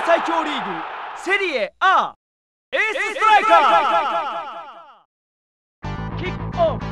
上最強リーグセリエ A エースストライカー。キックオフ。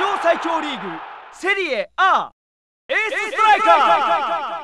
上最強リーグセリエ A エースストライカー。